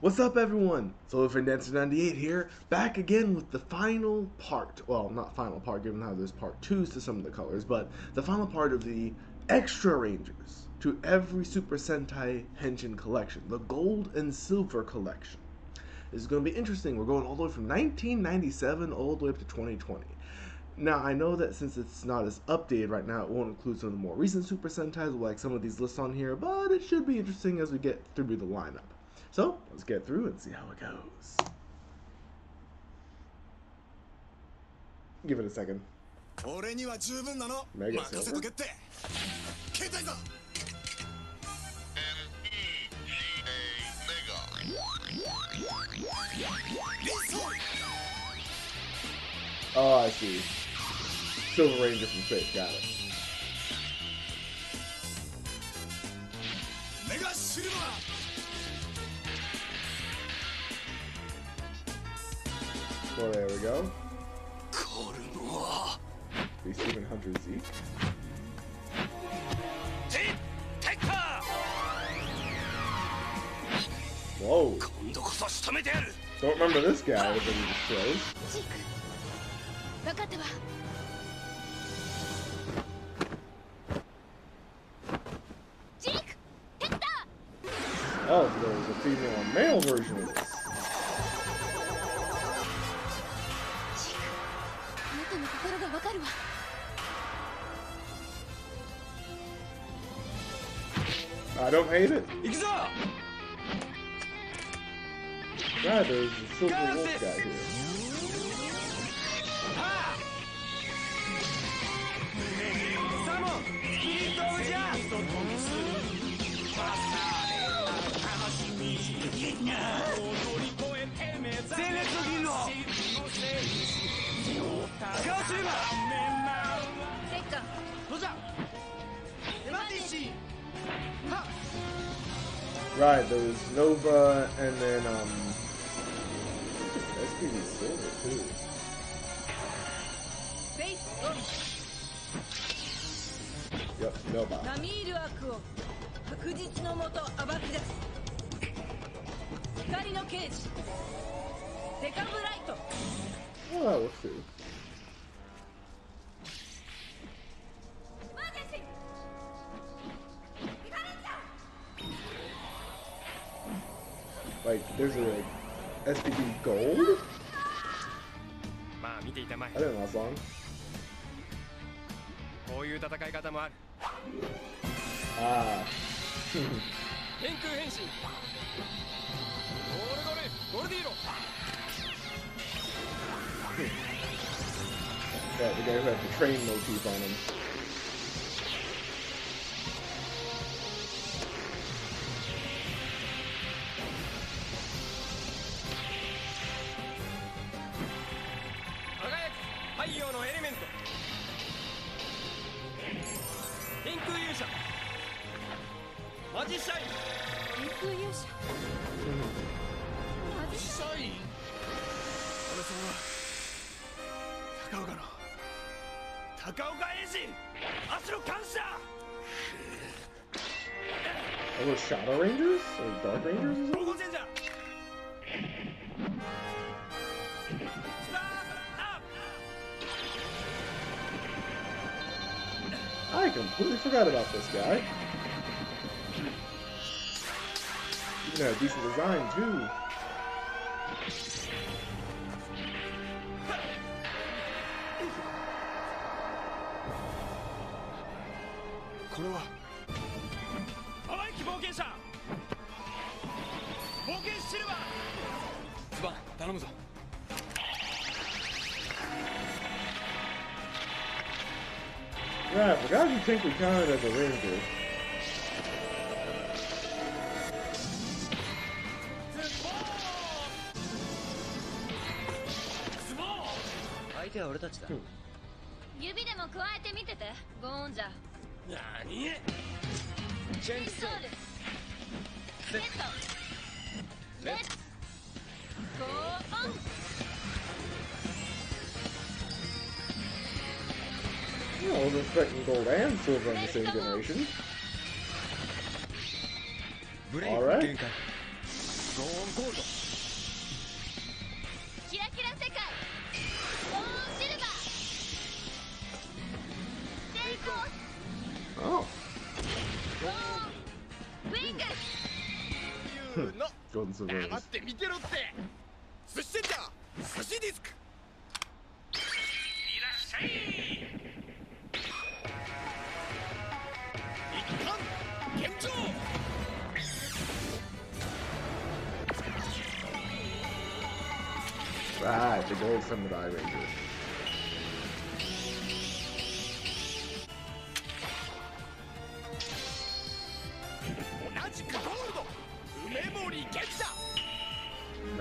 What's up everyone? Silverfang Dancer 98 here, back again with the final part, well not final part given how there's part 2s to some of the colors, but the final part of the extra rangers to every Super Sentai Henshin collection, the gold and silver collection. This is going to be interesting, we're going all the way from 1997 all the way up to 2020. Now, I know that since it's not as updated right now, it won't include some of the more recent Super Sentais like some of these lists on here, but it should be interesting as we get through the lineup. So let's get through and see how it goes. Give it a second. Mega Silver. Oh, I see. Silver Ranger from Fate, got it. Well, there we go. Be 700 Zeke. Whoa. Don't remember this guy that he just chose. Oh, so there was a female and male version of this. I don't hate it. 行くぞ God, there's a silver wolf guy here. Go, Silver! せっか。どうじゃ。待てし。Right, there was Nova, and then, um... SPV Silver, too. Yep, Nova. Oh, we'll see. There's a SPD Gold? まあ見ていたまえ I didn't know that song. こういう戦い方もある Ah. 天空変身ゴールドレゴルディーロ Yeah, the guy who had the train motif on him. 高岡の高岡エイジ足の感謝 Are those Shadow Rangers? Or Dark Rangers or ゴ something? ゴチェンジャースタートアップ I completely forgot about this guy. Even had a decent design, too. これは。天き冒険者。冒険シルバーズバン頼むぞ。いや、ガーディン・テンク、カとレンジャ。俺たちだ、うん、指でも加えてみてて。ゴーンじゃ何？チェンソールセットゴーン、ゴーンスーンゴーンゴール Oh. Golden Survivors. ああ、ゴールサムライレンジャー。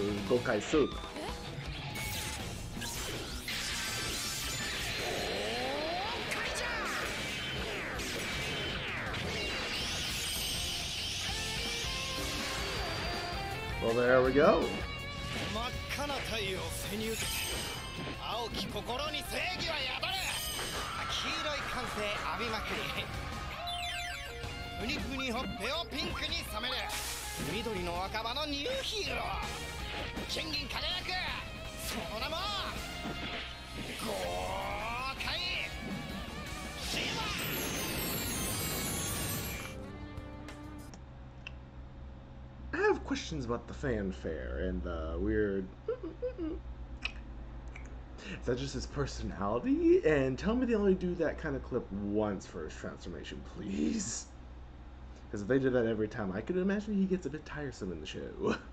So this is Gokai Silver. Well, there we go. 真っ赤な太陽背に受けて青き心に正義は宿る黄色い歓声浴びまくりふにふにほっぺをピンクに染める緑の若葉のニューヒーロー 金銀輝くその名も豪快シーバー I have questions about the fanfare and the weird. Is that just his personality? And tell me they only do that kind of clip once for his transformation, please. Because if they did that every time, I could imagine he gets a bit tiresome in the show.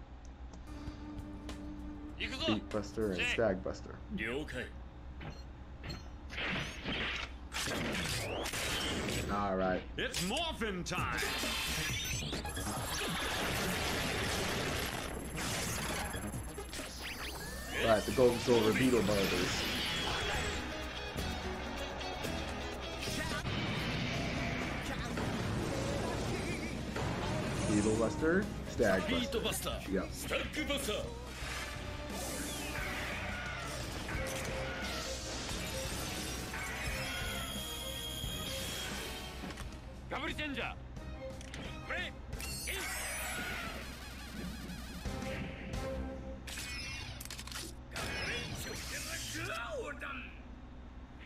Beetbuster and Stagbuster. Alright. It's morphin' time! Alright, the Golden Silver Beetle Brothers. Beetle Buster, Stag Buster. ンジャーこれイン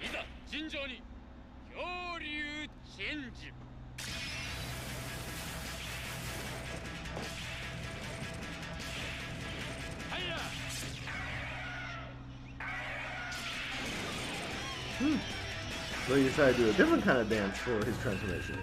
いざ尋常に漂流チェンジはいや So he decided to do a different kind of dance for his transformation.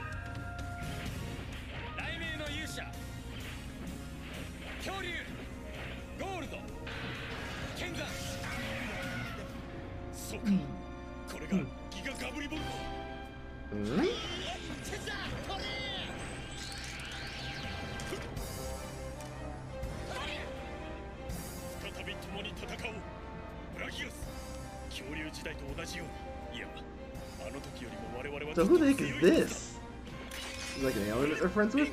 So who the heck is this? Is like an alien that they're friends with?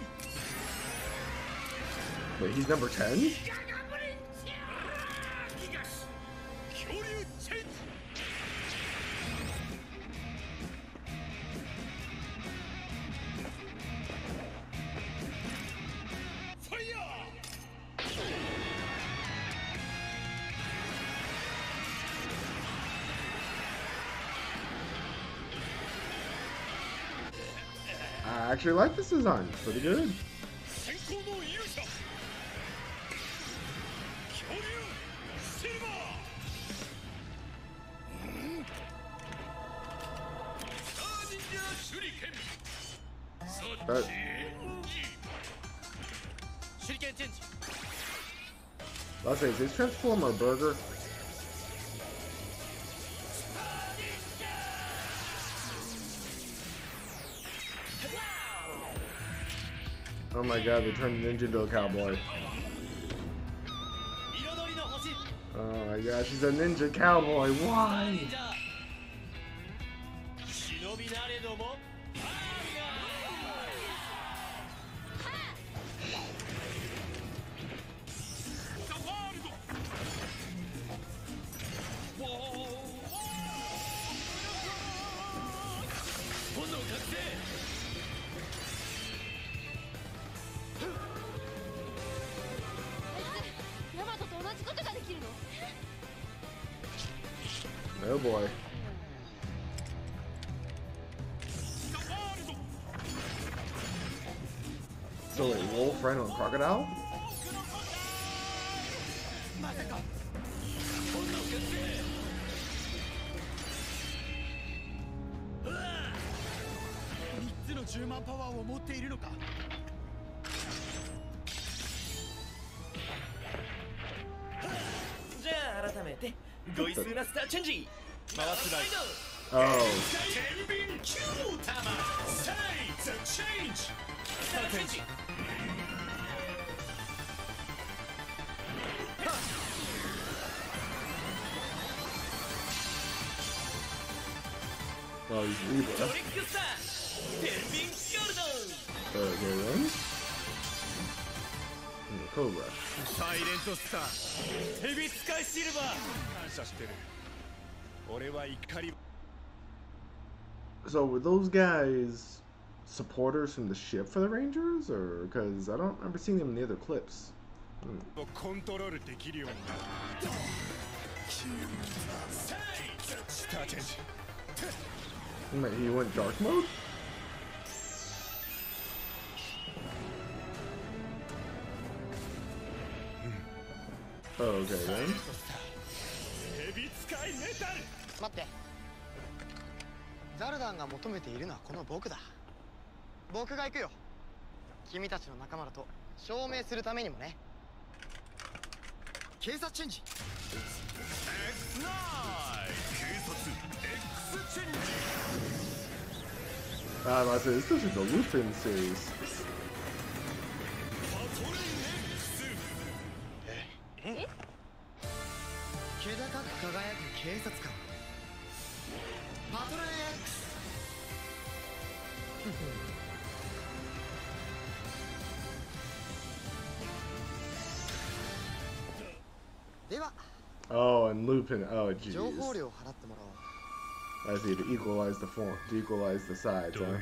Wait, he's number 10? actually like this design. It's pretty good. Let's say, is this Transformer Burger? Oh my god, they turned an ninja into a cowboy. Oh my gosh, he's a ninja cowboy. Why? boy. So like wolf ran on crocodile? Go Isuna Star Change! 万パワーを持っているのかじゃあ改めてごい数なスターチェンジ回すだい Oh. 天秤9玉サイズチェンジスターチェンジ Oh, he's ト Libra. リックスター天秤ゴールド Okay then. And the Cobra. サイレントスターヘビ使いシルバー感謝してる俺は怒り So were those guys supporters from the ship for the Rangers, or because I don't remember seeing them in the other clips. Hmm. Wait, he went dark mode. Hmm. Oh, okay then. 待って。ザルダンが求めているのはこの僕だ。僕が行くよ。君たちの仲間だと証明するためにもね。警察チェンジ。X ナイ警察 X チェンジ。Ah, Oh, and Lupin. Oh, jeez. I see, to equalize the form, to equalize the sides, huh?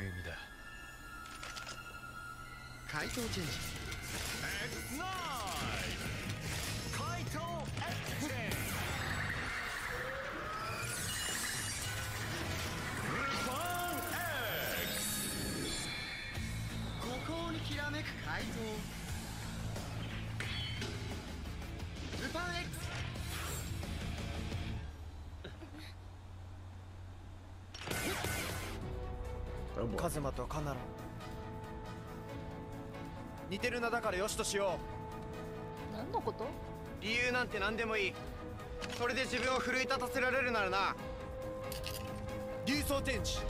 カズマとカナロン似てる名だからよしとしよ何のこと？う理由なんて何でもいい。それで自分を奮い立たせられるならな。竜装天地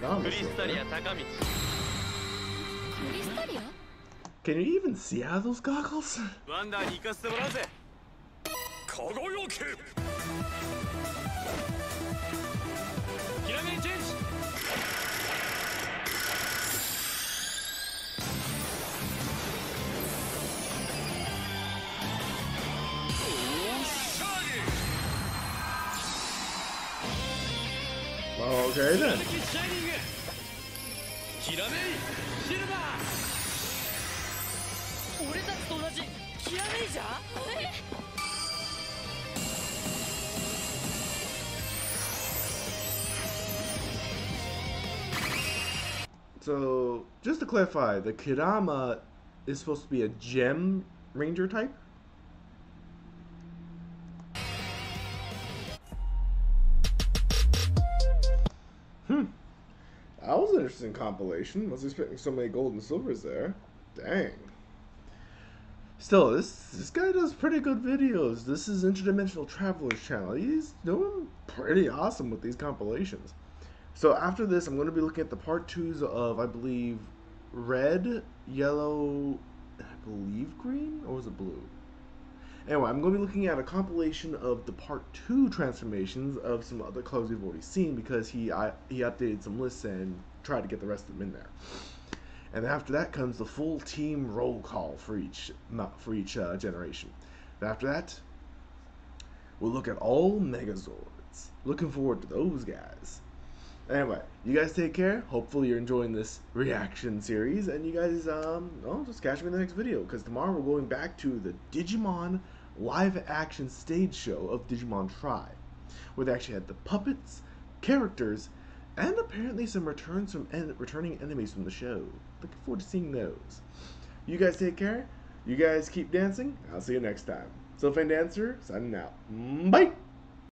Get on ク this リスタリア thing. 高道クリスタリア Can you even see out of those goggles? ワンダー え Oh So, just to clarify, the Kirama is supposed to be a gem ranger type? Interesting compilation. Wasn't expecting so many gold and silvers there. Dang. Still, this this guy does pretty good videos. This is Interdimensional Traveler's channel. He's doing pretty awesome with these compilations. So after this, I'm going to be looking at the part twos of, I believe, red, yellow, I believe green, or was it blue? Anyway, I'm going to be looking at a compilation of the part two transformations of some other colors we've already seen because he I, he updated some lists and tried to get the rest of them in there. And after that comes the full team roll call for each not for each uh, generation. And after that, we'll look at all Megazords. Looking forward to those guys. Anyway, you guys take care. Hopefully you're enjoying this reaction series, and you guys, um, oh, just catch me in the next video because tomorrow we're going back to the Digimon live action stage show of Digimon Tri, where they actually had the puppets, characters, and apparently some returns from en- returning enemies from the show. Looking forward to seeing those. You guys take care. You guys keep dancing. I'll see you next time. Silverfang Dancer, signing out. Bye.